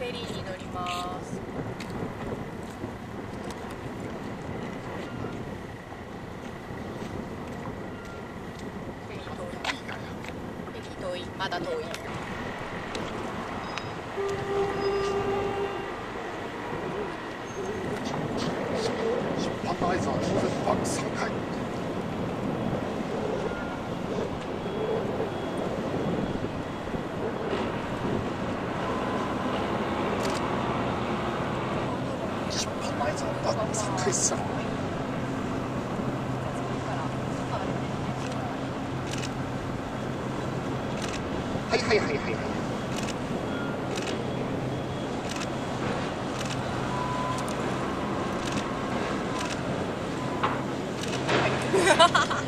フェリーに乗ります。Ha ha ha!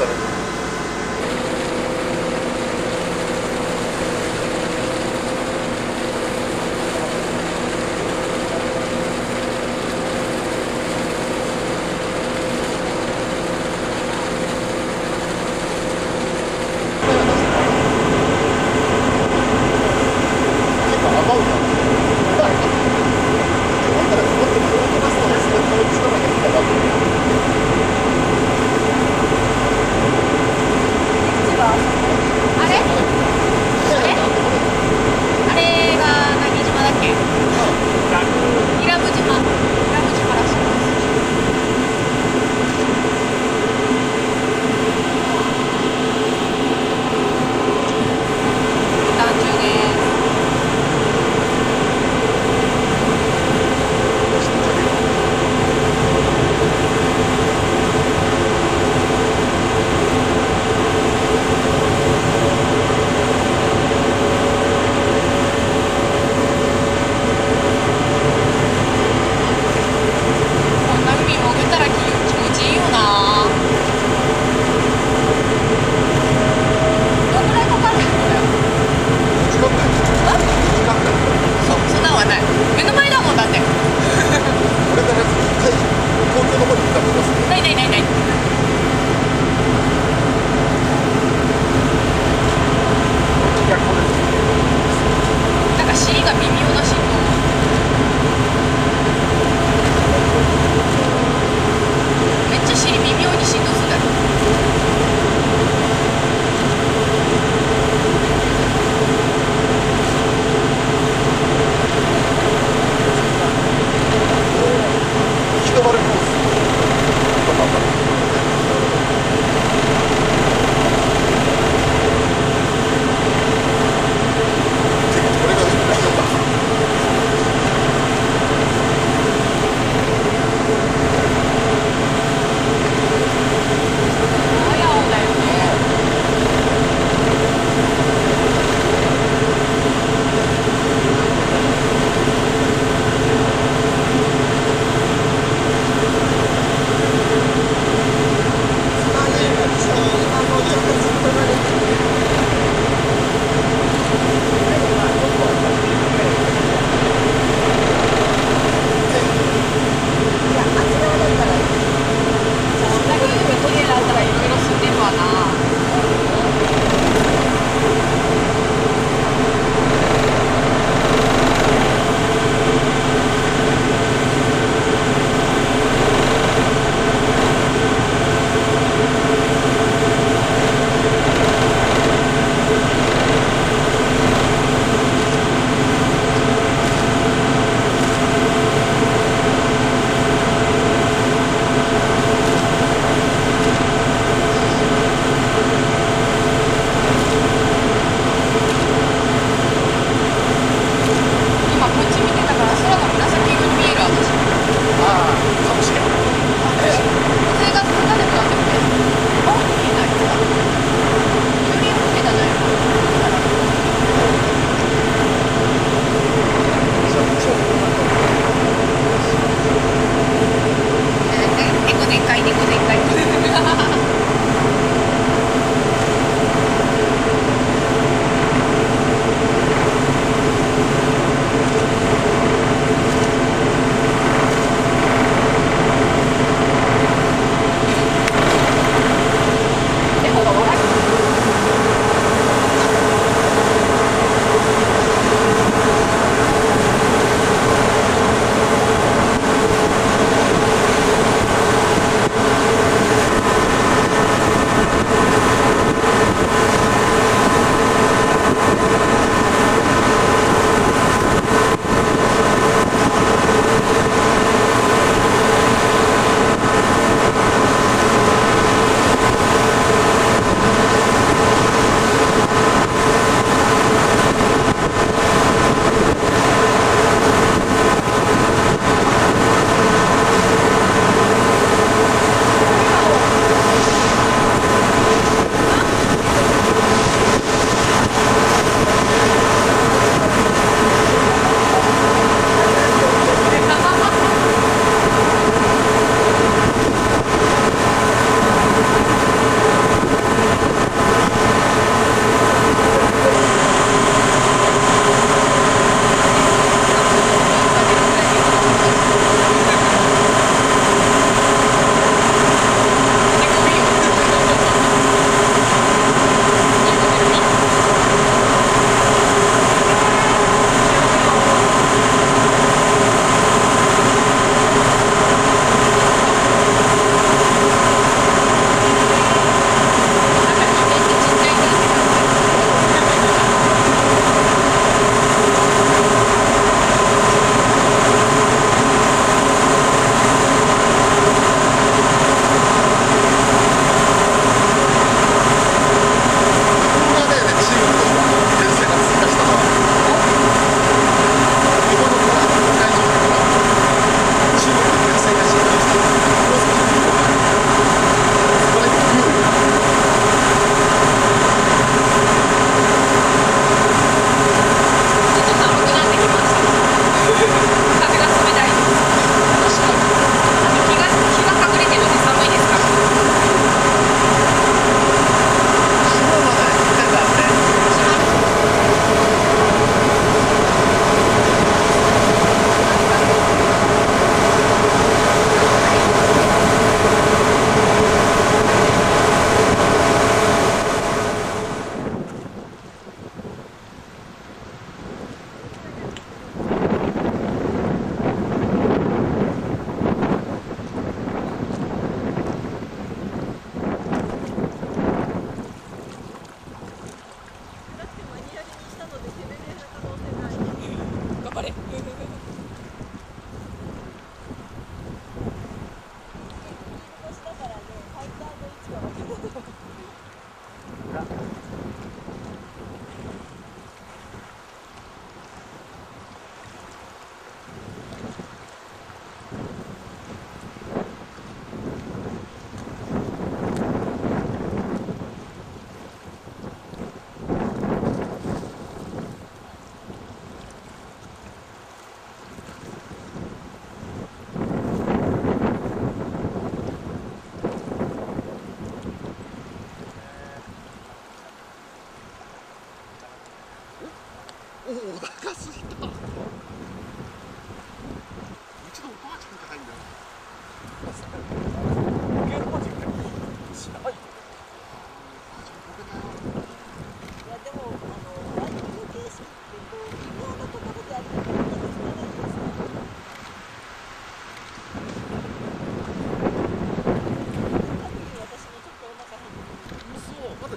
seven.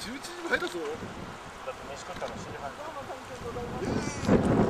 11時ぐだぞ。だって飯食ったの7時半。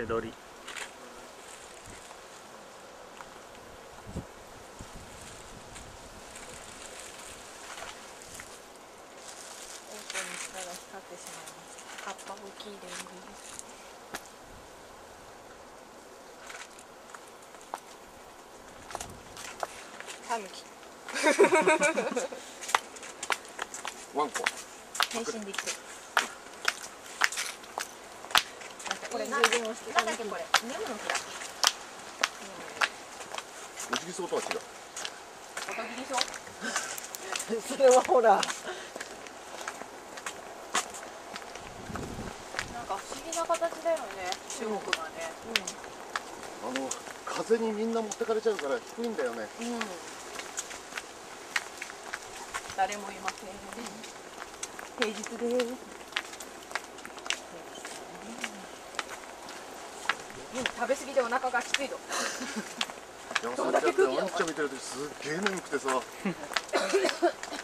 手取り。ってしまいましたカッパ大きいです。タヌキ。ワンコ。変身できてるこれな充電をしてなんだっけこれネムの木だおじぎそうとは違うおとぎでしょそれはほらなんか不思議な形だよね中国がねあの風にみんな持ってかれちゃうから低いんだよね。うん、誰もいません。平日で。す食べ過ぎてお腹がきついの山どんだけ食うよワンちゃん見てるとすっげえ眠くてさ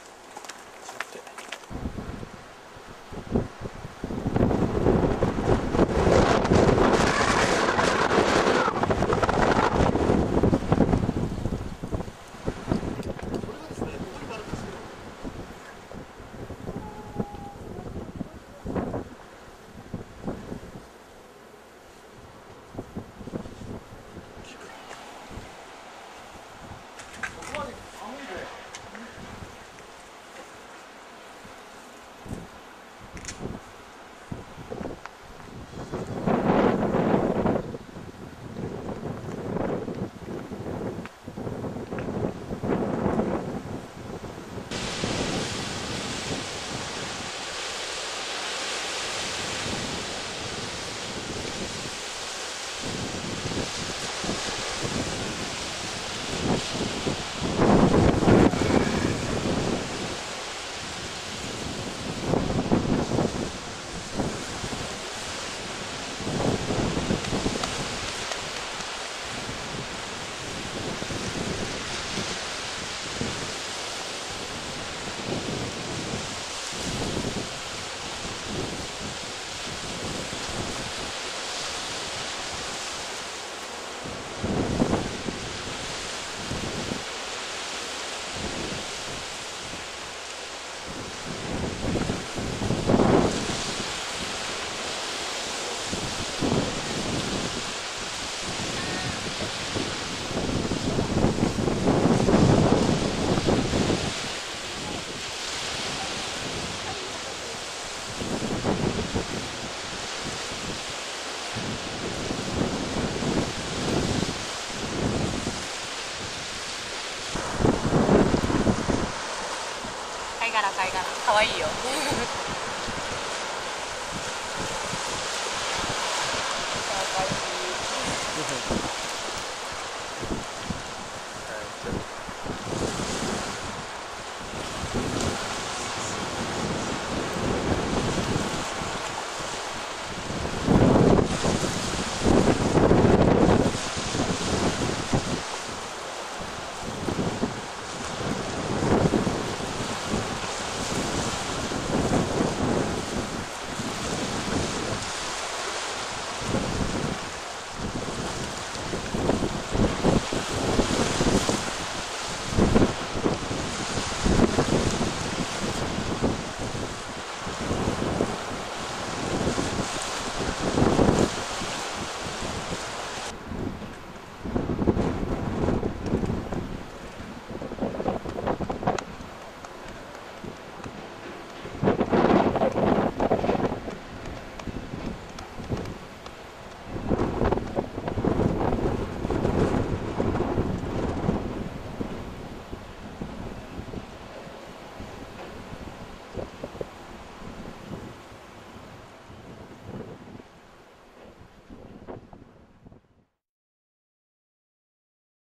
愛いよ。